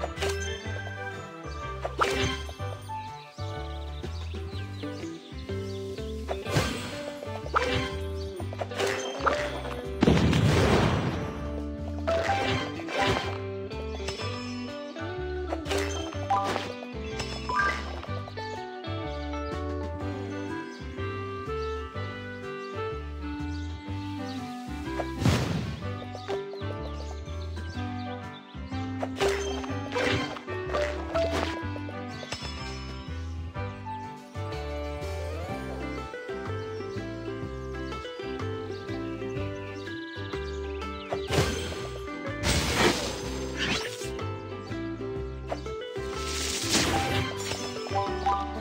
you Música